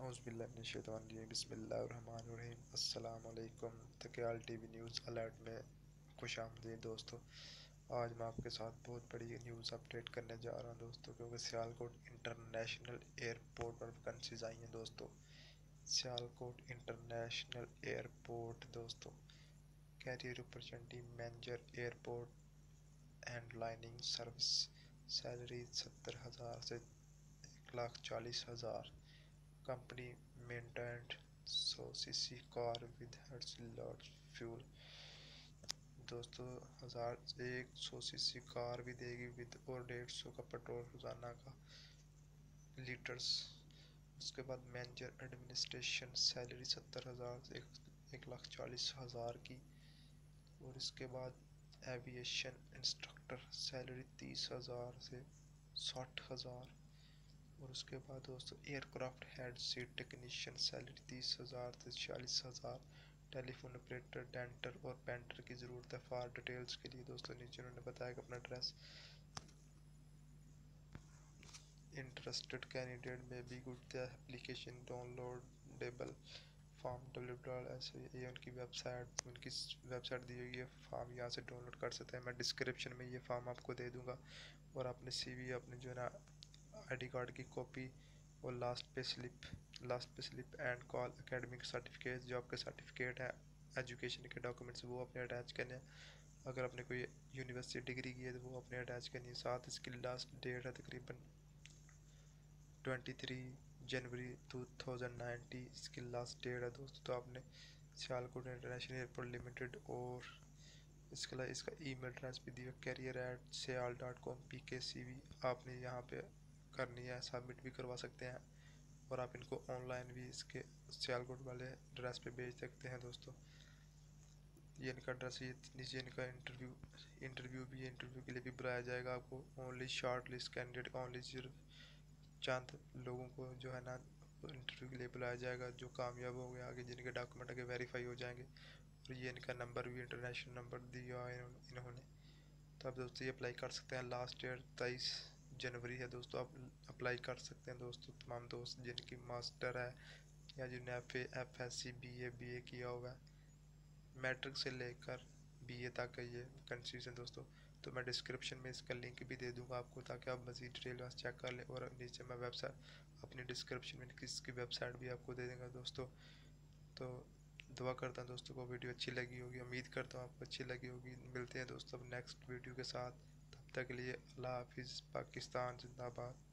اعوذ باللہ من الشیطان الرجیم، بسم اللہ الرحمن الرحیم۔ السلام علیکم۔ تکیال ٹی وی نیوز الرٹ میں خوش آمدید دوستو۔ آج میں آپ کے ساتھ بہت بڑی نیوز اپڈیٹ کرنے جا رہا ہوں دوستو، کیونکہ سیالکوٹ انٹرنیشنل ایئرپورٹ پر ویکنسیز آئی ہیں دوستو۔ سیالکوٹ انٹرنیشنل ایئرپورٹ دوستو career opportunity manager airport and lining service salary ستر ہزار سے ایک لاکھ چالیس ہزار۔ Company maintained so C C car with heads large fuel دوستو ہزار ایک سو سی سی کار بھی دے گی ود اور ڈیڑھ سو کا پٹرول روزانہ کا لیٹرز اس کے بعد مینجر ایڈمنسٹریشن سیلری ستر ہزار سے ایک لاکھ چالیس ہزار کی اور اس کے بعد ایویشن انسٹرکٹر سیلری تیس ہزار سے ساٹھ ہزار اور اس کے بعد دوستو aircraft head set technician salary تیس ہزار سے چالیس ہزار ٹیلی فون اپریٹر ڈینٹر اور پینٹر کی ضرورت ہے۔ فار ڈیٹیلز کے لیے دوستو، نیچے انہوں نے بتایا کہ اپنا ڈریس انٹرسٹڈ کینڈیڈیٹ میں بھی get the application downloadable form W double S یہ ان کی ویب سائٹ ان کی ویب سائٹ دی ہوئی ہے۔ فارم یہاں سے ڈاؤن لوڈ کر سکتے ہیں۔ میں ڈسکرپشن میں یہ فارم آپ کو دے دوں گا اور اپنے سی وی اپنے جو ہے نا آئی ڈی کارڈ کی کاپی اور لاسٹ پہ سلپ لاسٹ پہ slip and call academic certificate جو آپ کے سرٹیفکیٹ ہیں ایجوکیشن کے ڈاکومنٹس وہ اپنے اٹیچ کرنے ہیں۔ اگر آپ نے کوئی یونیورسٹی ڈگری کی ہے تو وہ اپنے اٹیچ کرنی ہے۔ ساتھ اس کی لاسٹ ڈیٹ ہے تقریباً twenty three January two thousand ninety اس کی لاسٹ ڈیٹ ہے دوستو۔ تو آپ نے سیالکوٹ انٹرنیشنل ایئرپورٹ لمیٹڈ اور اس کے علاوہ اس کا ای میل ایڈریس بھی دیا۔ Career at Sial dot com P K C V آپ نے یہاں پہ کرنی ہے سبمٹ بھی کروا سکتے ہیں۔ اور آپ ان کو آن لائن بھی اس کے سیال کوٹ والے ڈریس پہ بھیج سکتے ہیں دوستو۔ یہ ان کا ڈریس یہ نیچے ان کا انٹرویو انٹرویو بھی انٹرویو کے لیے بھی بلایا جائے گا آپ کو۔ Only short list candidate only صرف چند لوگوں کو جو ہے نا انٹرویو کے لیے بلایا جائے گا۔ جو کامیاب ہو گئے آگے، جن کے ڈاکومنٹ آگے ویریفائی ہو جائیں گے۔ اور یہ ان کا نمبر بھی انٹرنیشنل نمبر دیا ہے انہوں نے۔ تو آپ دوستو یہ اپلائی کر سکتے ہیں۔ لاسٹ ڈیٹ تیئیس جنوری ہے دوستو، آپ اپلائی کر سکتے ہیں دوستو، تمام دوست جن کی ماسٹر ہے یا جن نے F A F S C, B A B A کیا ہوا ہے میٹرک سے لے کر بی اے تک یہ کنسیوز ہیں دوستو۔ تو میں ڈسکرپشن میں اس کا لنک بھی دے دوں گا آپ کو تاکہ آپ مزید ڈیٹیل وہاں چیک کر لیں اور نیچے میں ویب سائٹ، اپنی ڈسکرپشن میں کس کی ویب سائٹ بھی آپ کو دے دیں گا دوستو۔ تو دعا کرتا ہوں دوستوں کو ویڈیو اچھی لگی ہوگی، امید کرتا ہوں آپ کو اچھی لگی ہوگی۔ ملتے ہیں دوستو اب نیکسٹ ویڈیو کے ساتھ۔ تک کے لیے اللہ حافظ پاکستان زندہ باد۔